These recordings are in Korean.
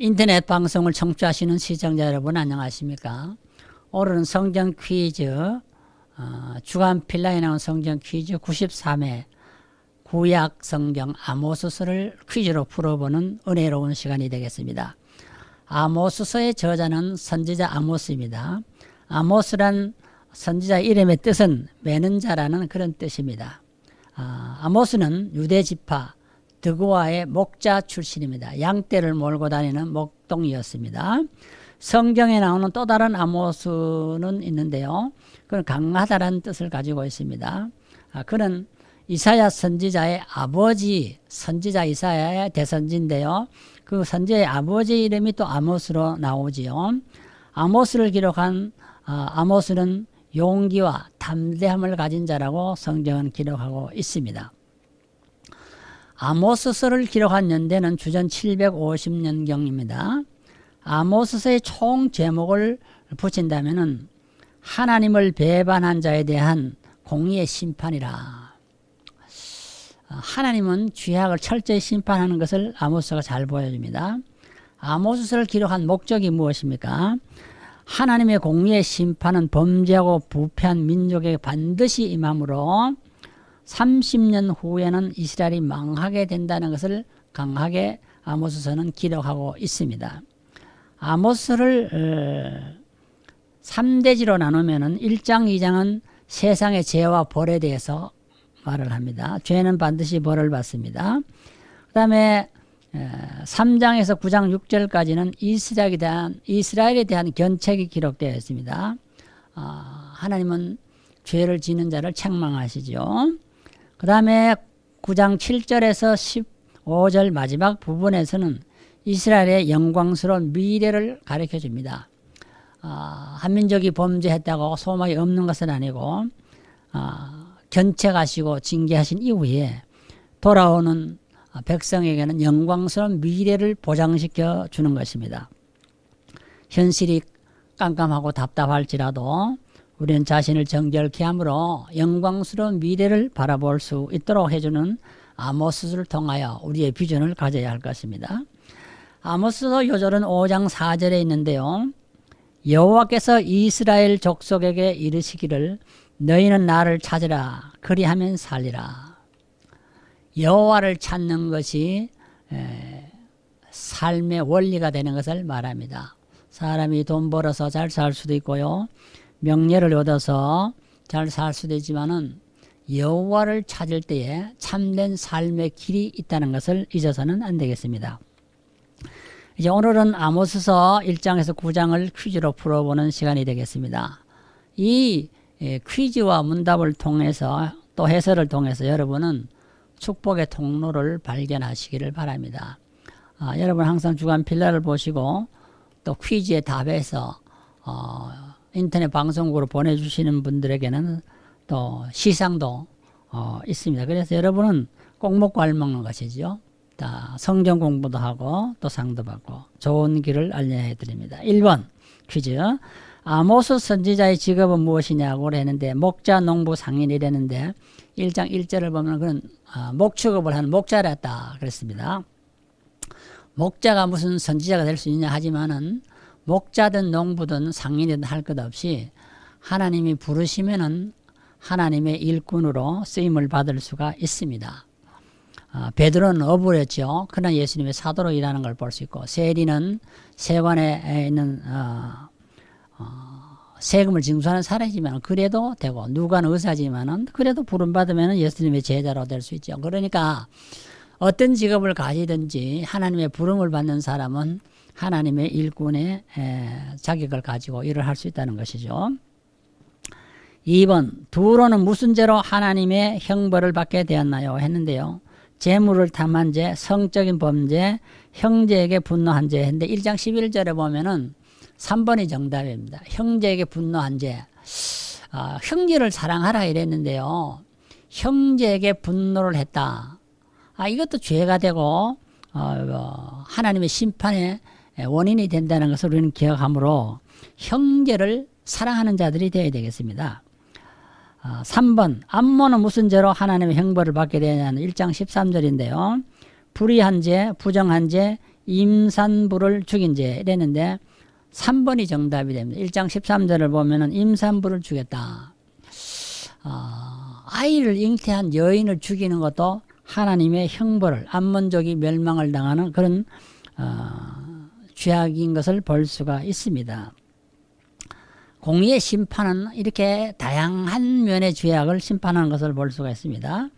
인터넷 방송을 청취하시는 시청자 여러분 안녕하십니까? 오늘은 성경 퀴즈 어, 주간 필라에 나온 성경 퀴즈 93회 구약 성경 아모스서를 퀴즈로 풀어보는 은혜로운 시간이 되겠습니다. 아모스서의 저자는 선지자 아모스입니다. 아모스란 선지자 이름의 뜻은 매는 자라는 그런 뜻입니다. 아, 아모스는 유대 지파 드고아의 목자 출신입니다. 양떼를 몰고 다니는 목동이었습니다. 성경에 나오는 또 다른 아모스는 있는데요. 그는 강하다는 뜻을 가지고 있습니다. 아, 그는 이사야 선지자의 아버지 선지자 이사야의 대선지인데요. 그 선지자의 아버지 이름이 또 아모스로 나오지요. 아모스를 기록한 아, 아모스는 용기와 담대함을 가진 자라고 성경은 기록하고 있습니다. 아모스서를 기록한 연대는 주전 750년경입니다. 아모스서의 총 제목을 붙인다면 하나님을 배반한 자에 대한 공의의 심판이라. 하나님은 죄악을 철저히 심판하는 것을 아모스가 잘 보여줍니다. 아모스서를 기록한 목적이 무엇입니까? 하나님의 공의의 심판은 범죄하고 부패한 민족에게 반드시 임함으로 30년 후에는 이스라엘이 망하게 된다는 것을 강하게 아모스서는 기록하고 있습니다. 아모스를 3대지로 어, 나누면 1장, 2장은 세상의 죄와 벌에 대해서 말을 합니다. 죄는 반드시 벌을 받습니다. 그 다음에 3장에서 9장 6절까지는 이스라엘에 대한, 이스라엘에 대한 견책이 기록되어 있습니다. 아, 하나님은 죄를 지는 자를 책망하시죠. 그 다음에 9장 7절에서 15절 마지막 부분에서는 이스라엘의 영광스러운 미래를 가르쳐 줍니다. 아, 한민족이 범죄했다고 소망이 없는 것은 아니고 아, 견책하시고 징계하신 이후에 돌아오는 백성에게는 영광스러운 미래를 보장시켜 주는 것입니다. 현실이 깜깜하고 답답할지라도 우리는 자신을 정결케 함으로 영광스러운 미래를 바라볼 수 있도록 해주는 아모스를 통하여 우리의 비전을 가져야 할 것입니다. 아모스서 요절은 5장 4절에 있는데요. 여호와께서 이스라엘 족속에게 이르시기를 너희는 나를 찾으라 그리하면 살리라. 여호와를 찾는 것이 삶의 원리가 되는 것을 말합니다. 사람이 돈 벌어서 잘 살 수도 있고요. 명예를 얻어서 잘 살 수도 있지만은 여호와를 찾을 때에 참된 삶의 길이 있다는 것을 잊어서는 안 되겠습니다. 이제 오늘은 아모스서 1장에서 9장을 퀴즈로 풀어보는 시간이 되겠습니다. 이 예, 퀴즈와 문답을 통해서 또 해설을 통해서 여러분은 축복의 통로를 발견하시기를 바랍니다. 아, 여러분 항상 주간 필라를 보시고 또 퀴즈에 답해서 어, 인터넷 방송국으로 보내주시는 분들에게는 또 시상도 어, 있습니다. 그래서 여러분은 꼭 먹고 알 먹는 것이죠. 다 성경 공부도 하고 또 상도 받고 좋은 길을 알려해 드립니다. 1번 퀴즈. 아모스 선지자의 직업은 무엇이냐고 했는데 목자 농부 상인이랬는데 1장 1절을 보면 그런 아, 목축업을 하는 목자랬다 그랬습니다. 목자가 무슨 선지자가 될 수 있냐 하지만은 목자든 농부든 상인이든 할 것 없이 하나님이 부르시면은 하나님의 일꾼으로 쓰임을 받을 수가 있습니다. 아, 베드로는 어부였죠. 그러나 예수님의 사도로 일하는 걸 볼 수 있고 세리는 세관에 있는 어, 어, 세금을 징수하는 사람이지만 그래도 되고 누가는 의사지만은 그래도 부름 받으면 예수님의 제자로 될 수 있죠. 그러니까 어떤 직업을 가지든지 하나님의 부름을 받는 사람은 하나님의 일꾼의 자격을 가지고 일을 할 수 있다는 것이죠. 2번 두로는 무슨 죄로 하나님의 형벌을 받게 되었나요? 했는데요. 재물을 탐한 죄, 성적인 범죄, 형제에게 분노한 죄 했는데 1장 11절에 보면은 3번이 정답입니다. 형제에게 분노한 죄. 아, 형제를 사랑하라 이랬는데요. 형제에게 분노를 했다. 아, 이것도 죄가 되고 어, 어, 하나님의 심판의 원인이 된다는 것을 우리는 기억하므로 형제를 사랑하는 자들이 되어야 되겠습니다. 3번 아, 암모는 무슨 죄로 하나님의 형벌을 받게 되냐는 1장 13절인데요. 불의한 죄, 부정한 죄, 임산부를 죽인 죄 이랬는데 3번이 정답이 됩니다. 1장 13절을 보면은 임산부를 죽였다. 어, 아이를 잉태한 여인을 죽이는 것도 하나님의 형벌을 안문족이 멸망을 당하는 그런 어, 죄악인 것을 볼 수가 있습니다. 공의의 심판은 이렇게 다양한 면의 죄악을 심판하는 것을 볼 수가 있습니다.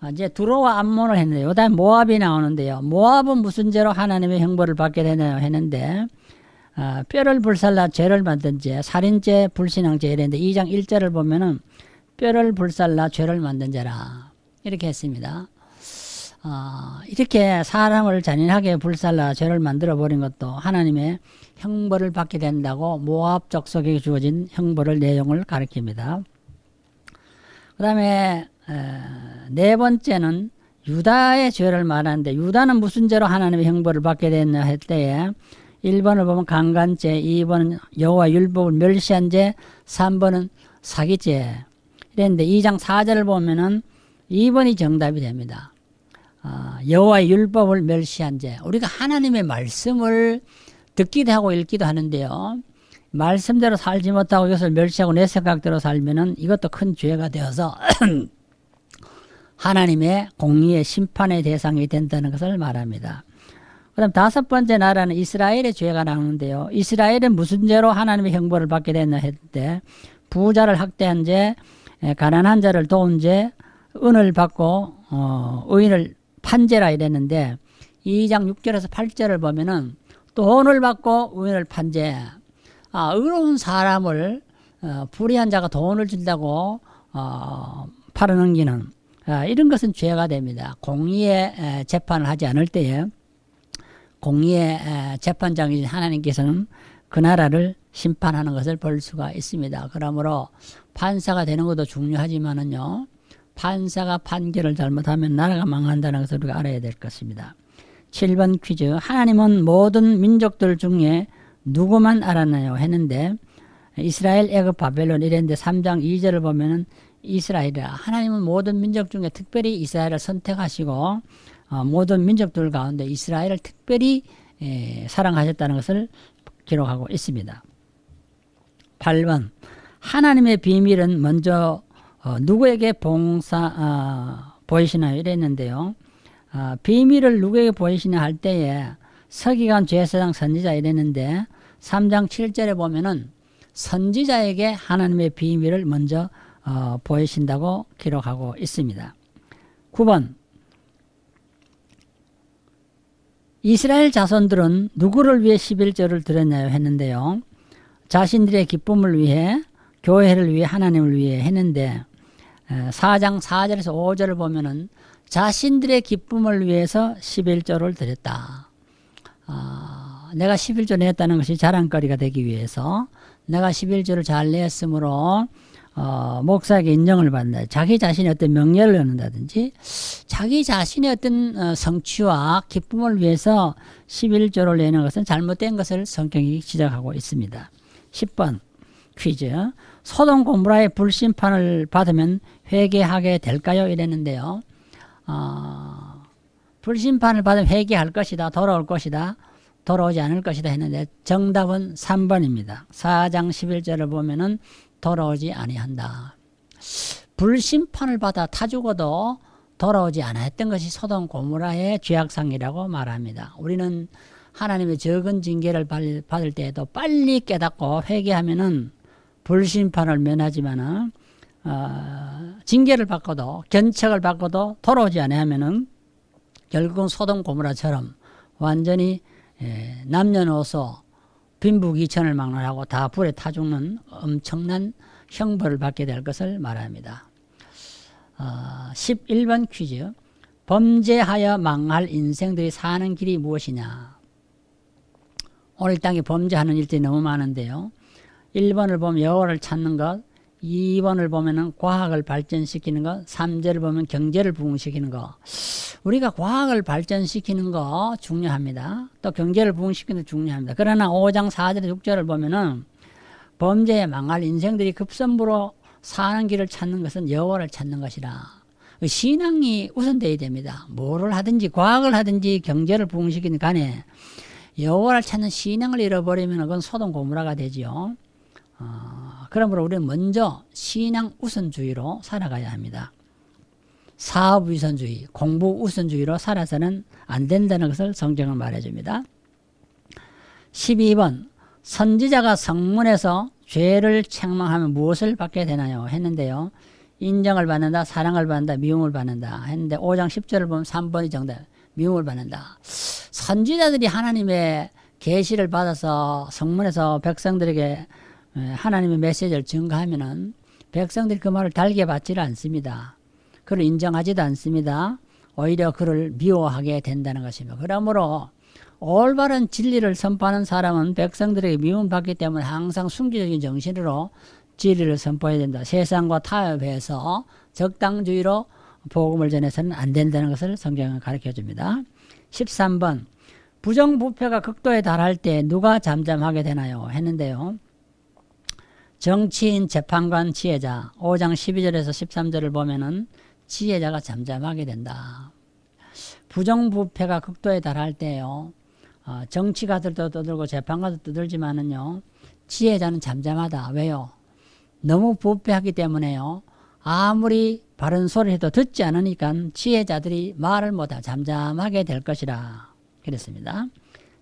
아, 이제 두로와 암몬을 했는데 요다 모압이 나오는데요. 모압은 무슨 죄로 하나님의 형벌을 받게 되냐 했는데 어, 뼈를 불살라 죄를 만든 죄, 살인죄, 불신앙죄 이랬는데 2장 1절을 보면은 뼈를 불살라 죄를 만든 죄라 이렇게 했습니다. 어, 이렇게 사람을 잔인하게 불살라 죄를 만들어 버린 것도 하나님의 형벌을 받게 된다고 모압 족속에 주어진 형벌을 내용을 가리킵니다. 그 다음에 네 번째는 유다의 죄를 말하는데 유다는 무슨 죄로 하나님의 형벌을 받게 됐냐 할 때에 1번을 보면 강간죄, 2번은 여호와 율법을 멸시한 죄, 3번은 사기죄. 이랬는데 2장 4절을 보면은 2번이 정답이 됩니다. 어, 여호와의 율법을 멸시한 죄. 우리가 하나님의 말씀을 듣기도 하고 읽기도 하는데요. 말씀대로 살지 못하고 이것을 멸시하고 내 생각대로 살면은 이것도 큰 죄가 되어서 하나님의 공의의 심판의 대상이 된다는 것을 말합니다. 그 다음 다섯 번째 나라는 이스라엘의 죄가 나오는데요. 이스라엘은 무슨 죄로 하나님의 형벌을 받게 됐나 했을 부자를 학대한 죄, 가난한 자를 도운 죄, 은을 받고 어, 의인을 판죄라 이랬는데 2장 6절에서 8절을 보면은 돈을 받고 의인을 판죄. 아, 의로운 사람을 어, 불의한 자가 돈을 준다고 어, 팔아넘기는 아, 이런 것은 죄가 됩니다. 공의의 재판을 하지 않을 때에 공의의 재판장이신 하나님께서는 그 나라를 심판하는 것을 볼 수가 있습니다. 그러므로 판사가 되는 것도 중요하지만은요, 판사가 판결을 잘못하면 나라가 망한다는 것을 우리가 알아야 될 것입니다. 7번 퀴즈. 하나님은 모든 민족들 중에 누구만 알았나요? 했는데, 이스라엘, 애굽, 바벨론 이랬는데 3장 2절을 보면은 이스라엘이라. 하나님은 모든 민족 중에 특별히 이스라엘을 선택하시고, 어, 모든 민족들 가운데 이스라엘을 특별히 에, 사랑하셨다는 것을 기록하고 있습니다. 8번 하나님의 비밀은 먼저 어, 누구에게 봉사 어, 보이시나요? 이랬는데요. 어, 비밀을 누구에게 보이시냐 할 때에 서기관 제사장 선지자 이랬는데 3장 7절에 보면은 선지자에게 하나님의 비밀을 먼저 어, 보이신다고 기록하고 있습니다. 9번 이스라엘 자손들은 누구를 위해 11절을 드렸나요? 했는데요. 자신들의 기쁨을 위해 교회를 위해 하나님을 위해 했는데 4장 4절에서 5절을 보면은 자신들의 기쁨을 위해서 11조를 드렸다. 아, 내가 11조 냈다는 것이 자랑거리가 되기 위해서 내가 11조를 잘 냈으므로 어, 목사에게 인정을 받는다. 자기 자신의 어떤 명예를 얻는다든지 자기 자신의 어떤 어, 성취와 기쁨을 위해서 11조를 내는 것은 잘못된 것을 성경이 지적하고 있습니다. 10번 퀴즈. 소돔 고무라의 불심판을 받으면 회개하게 될까요? 이랬는데요. 어, 불심판을 받으면 회개할 것이다. 돌아올 것이다. 돌아오지 않을 것이다 했는데 정답은 3번입니다. 4장 11절을 보면은 돌아오지 아니한다. 불심판을 받아 타 죽어도 돌아오지 않았던 것이 소돔 고무라의 죄악상이라고 말합니다. 우리는 하나님의 적은 징계를 받을 때에도 빨리 깨닫고 회개하면은 불심판을 면하지만은 어, 징계를 받고도 견책을 받고도 돌아오지 않으면은 결국은 소돔 고무라처럼 완전히 에, 남녀노소 빈부귀천을 막론하고 다 불에 타 죽는 엄청난 형벌을 받게 될 것을 말합니다. 어, 11번 퀴즈. 범죄하여 망할 인생들이 사는 길이 무엇이냐? 오늘 땅에 범죄하는 일들이 너무 많은데요. 1번을 보면 여호와를 찾는 것, 2번을 보면은 과학을 발전시키는 것, 3절을 보면 경제를 부흥시키는 것. 우리가 과학을 발전시키는 거 중요합니다. 또 경제를 부흥시키는 거 중요합니다. 그러나 5장 4절 6절을 보면은 범죄에 망할 인생들이 급선부로 사는 길을 찾는 것은 여호와를 찾는 것이라. 그 신앙이 우선돼야 됩니다. 뭐를 하든지 과학을 하든지 경제를 부흥시키는 간에 여호와를 찾는 신앙을 잃어버리면 그건 소동 고무라가 되지요. 어, 그러므로 우리는 먼저 신앙 우선주의로 살아가야 합니다. 사업 우선주의, 공부 우선주의로 살아서는 안 된다는 것을 성경은 말해줍니다. 12번 선지자가 성문에서 죄를 책망하면 무엇을 받게 되나요? 했는데요. 인정을 받는다, 사랑을 받는다, 미움을 받는다 했는데 5장 10절을 보면 3번이 정답. 미움을 받는다. 선지자들이 하나님의 계시를 받아서 성문에서 백성들에게 하나님의 메시지를 증거하면은 백성들이 그 말을 달게 받지를 않습니다. 그를 인정하지도 않습니다. 오히려 그를 미워하게 된다는 것입니다. 그러므로 올바른 진리를 선포하는 사람은 백성들에게 미움받기 때문에 항상 순기적인 정신으로 진리를 선포해야 된다. 세상과 타협해서 적당주의로 복음을 전해서는 안 된다는 것을 성경은 가르쳐 줍니다. 13번 부정부패가 극도에 달할 때 누가 잠잠하게 되나요? 했는데요. 정치인, 재판관, 지혜자 5장 12절에서 13절을 보면은 지혜자가 잠잠하게 된다. 부정부패가 극도에 달할 때요. 어, 정치가들도 떠들고 재판가도 떠들지만은요. 지혜자는 잠잠하다. 왜요? 너무 부패하기 때문에요. 아무리 바른 소리를 해도 듣지 않으니까 지혜자들이 말을 못하 잠잠하게 될 것이라 그랬습니다.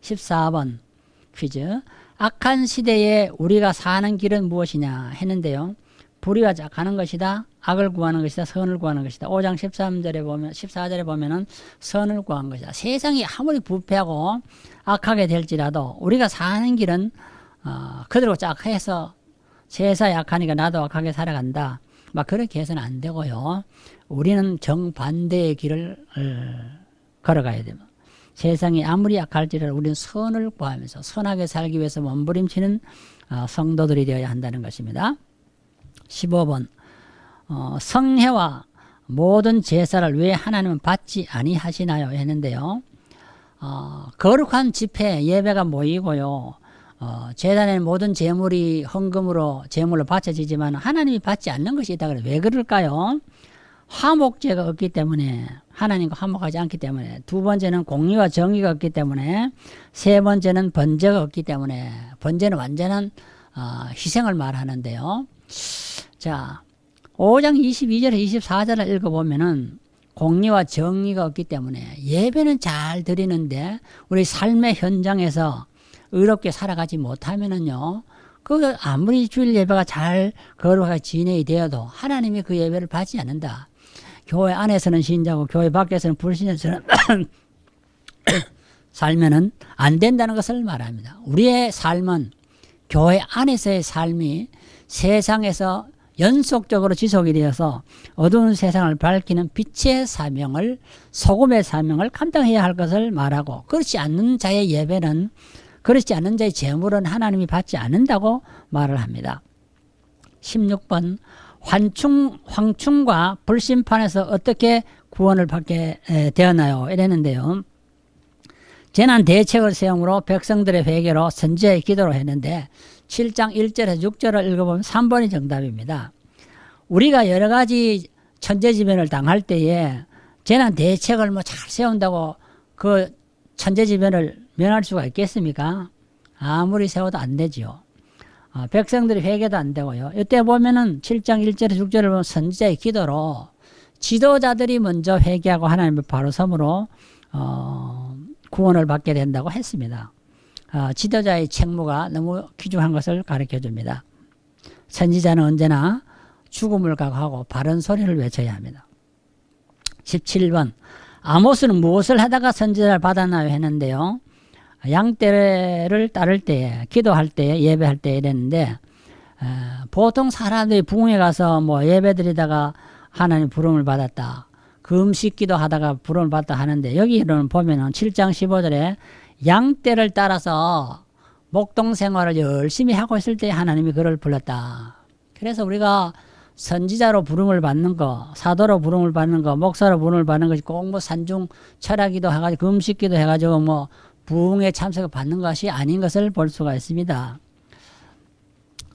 14번 퀴즈 악한 시대에 우리가 사는 길은 무엇이냐 했는데요. 불의와 가는 것이다. 악을 구하는 것이다. 선을 구하는 것이다. 5장 13절에 보면 14절에 보면은 선을 구한 것이다. 세상이 아무리 부패하고 악하게 될지라도 우리가 사는 길은 어, 그대로 쫙 해서 세사 약하니까 나도 악하게 살아간다. 막 그렇게 해서는 안 되고요. 우리는 정반대의 길을 어, 걸어가야 됩니다. 세상이 아무리 약할지라도 우리는 선을 구하면서 선하게 살기 위해서 몸부림치는 어, 성도들이 되어야 한다는 것입니다. 15번 어, 성회와 모든 제사를 왜 하나님은 받지 아니하시나요? 했는데요. 어, 거룩한 집회 예배가 모이고요. 어, 재단에 모든 재물이 헌금으로 재물로 바쳐지지만 하나님이 받지 않는 것이 있다. 왜 그럴까요? 화목제가 없기 때문에 하나님과 화목하지 않기 때문에 두 번째는 공의와 정의가 없기 때문에 세 번째는 번제가 없기 때문에 번제는 완전한 어, 희생을 말하는데요. 자, 5장 22절 24절을 읽어보면은 공의와 정의가 없기 때문에 예배는 잘 드리는데 우리 삶의 현장에서 의롭게 살아가지 못하면은요, 그 아무리 주일 예배가 잘 거룩하게 진행이 되어도 하나님이 그 예배를 받지 않는다. 교회 안에서는 신자고 교회 밖에서는 불신자처럼 살면은 안 된다는 것을 말합니다. 우리의 삶은 교회 안에서의 삶이 세상에서 연속적으로 지속이 되어서 어두운 세상을 밝히는 빛의 사명을 소금의 사명을 감당해야 할 것을 말하고 그렇지 않는 자의 예배는 그렇지 않은 자의 재물은 하나님이 받지 않는다고 말을 합니다. 16번 환충, 황충과 불심판에서 어떻게 구원을 받게 되었나요? 이랬는데요. 재난 대책을 세움으로 백성들의 회개로 선지의 기도로 했는데 7장 1절에서 6절을 읽어보면 3번이 정답입니다. 우리가 여러 가지 천재지변을 당할 때에 재난 대책을 뭐 잘 세운다고 그 천재지변을 면할 수가 있겠습니까? 아무리 세워도 안 되지요. 어, 백성들이 회개도 안 되고요. 이때 보면은 7장 1절에 6절을 보면 선지자의 기도로 지도자들이 먼저 회개하고 하나님을 바로 섬으로 어, 구원을 받게 된다고 했습니다. 어, 지도자의 책무가 너무 귀중한 것을 가르쳐 줍니다. 선지자는 언제나 죽음을 각오하고 바른 소리를 외쳐야 합니다. 17번 아모스는 무엇을 하다가 선지자를 받았나요 했는데요. 양떼를 따를 때, 기도할 때, 예배할 때 이랬는데 어, 보통 사람들이 부흥에 가서 뭐 예배드리다가 하나님 부름을 받았다. 금식 기도하다가 부름을 받다 하는데 여기는 보면은 7장 15절에 양떼를 따라서 목동 생활을 열심히 하고 있을 때 하나님이 그를 불렀다. 그래서 우리가 선지자로 부름을 받는 거, 사도로 부름을 받는 거, 목사로 부름을 받는 것이 꼭 뭐 산중 철학기도 해가지고 금식기도 해가지고 뭐 부흥에 참석을 받는 것이 아닌 것을 볼 수가 있습니다.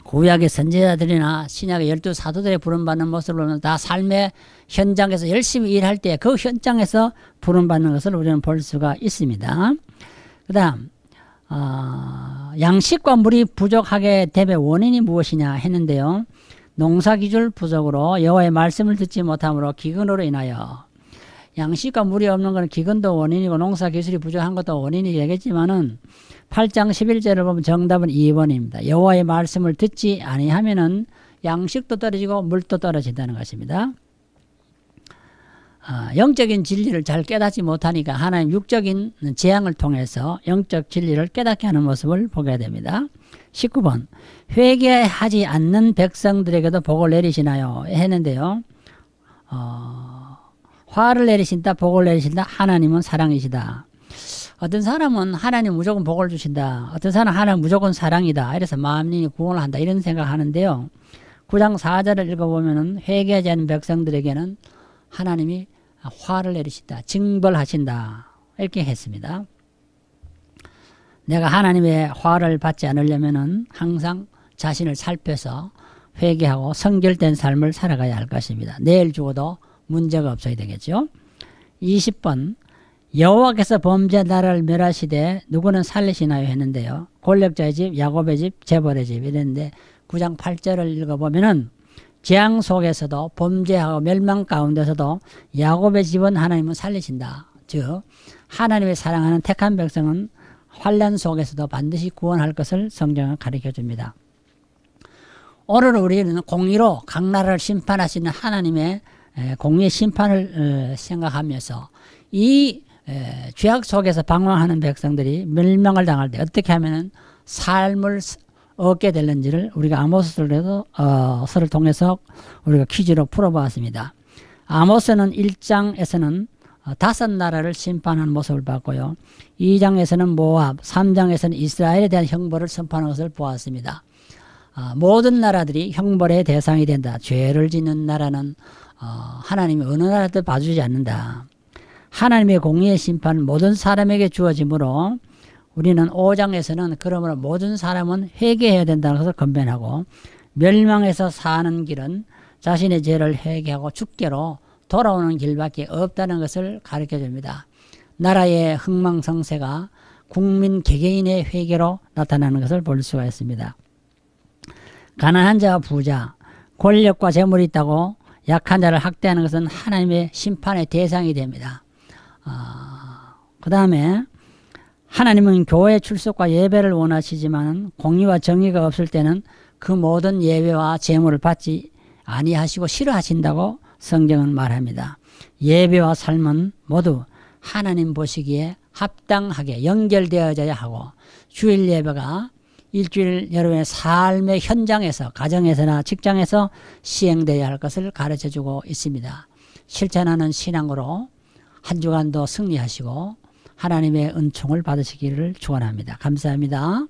구약의 선지자들이나 신약의 열두 사도들의 부름받는 보면 다 삶의 현장에서 열심히 일할 때 그 현장에서 부름받는 것을 우리는 볼 수가 있습니다. 그 다음 어, 양식과 물이 부족하게 됨의 원인이 무엇이냐 했는데요. 농사기술 부족으로 여호와의 말씀을 듣지 못함으로 기근으로 인하여 양식과 물이 없는 것은 기근도 원인이고 농사기술이 부족한 것도 원인이 되겠지만은 8장 11절을 보면 정답은 2번입니다. 여호와의 말씀을 듣지 아니하면은 양식도 떨어지고 물도 떨어진다는 것입니다. 아, 영적인 진리를 잘 깨닫지 못하니까 하나님 육적인 재앙을 통해서 영적 진리를 깨닫게 하는 모습을 보게 됩니다. 19번 회개하지 않는 백성들에게도 복을 내리시나요? 했는데요. 어, 화를 내리신다 복을 내리신다 하나님은 사랑이시다. 어떤 사람은 하나님 무조건 복을 주신다. 어떤 사람은 하나님 무조건 사랑이다. 이래서 마음이 구원을 한다. 이런 생각하는데요. 9장 4절을 읽어보면 회개하지 않는 백성들에게는 하나님이 화를 내리신다. 징벌하신다. 이렇게 했습니다. 내가 하나님의 화를 받지 않으려면 항상 자신을 살펴서 회개하고 성결된 삶을 살아가야 할 것입니다. 내일 죽어도 문제가 없어야 되겠죠. 20번 여호와께서 범죄 나라를 멸하시되 누구는 살리시나요 했는데요. 골력자의 집, 야곱의 집, 재벌의 집 이랬는데 9장 8절을 읽어보면은 재앙 속에서도 범죄하고 멸망 가운데서도 야곱의 집은 하나님은 살리신다. 즉 하나님의 사랑하는 택한 백성은 환란 속에서도 반드시 구원할 것을 성경은 가르쳐 줍니다. 오늘 우리는 공의로 각 나라를 심판하시는 하나님의 공의 심판을 어, 생각하면서 이 죄악 속에서 방황하는 백성들이 멸망을 당할 때 어떻게 하면 삶을 얻게 될는지를 우리가 아모스를 어, 서를 통해서 우리가 퀴즈로 풀어보았습니다. 아모스는 1장에서는 어, 다섯 나라를 심판하는 모습을 봤고요. 2장에서는 모압, 3장에서는 이스라엘에 대한 형벌을 선포하는 것을 보았습니다. 어, 모든 나라들이 형벌의 대상이 된다. 죄를 짓는 나라는 어, 하나님이 어느 나라도 봐주지 않는다. 하나님의 공의의 심판은 모든 사람에게 주어지므로 우리는 5장에서는 그러므로 모든 사람은 회개해야 된다는 것을 건변하고 멸망에서 사는 길은 자신의 죄를 회개하고 죽게로 돌아오는 길밖에 없다는 것을 가르쳐 줍니다. 나라의 흥망성쇠가 국민 개개인의 회개로 나타나는 것을 볼 수가 있습니다. 가난한 자와 부자, 권력과 재물이 있다고 약한 자를 학대하는 것은 하나님의 심판의 대상이 됩니다. 어, 그 다음에 하나님은 교회 출석과 예배를 원하시지만 공의와 정의가 없을 때는 그 모든 예배와 제물을 받지 아니하시고 싫어하신다고 성경은 말합니다. 예배와 삶은 모두 하나님 보시기에 합당하게 연결되어져야 하고 주일 예배가 일주일 여러분의 삶의 현장에서 가정에서나 직장에서 시행되어야 할 것을 가르쳐 주고 있습니다. 실천하는 신앙으로 한 주간도 승리하시고 하나님의 은총을 받으시기를 축원합니다. 감사합니다.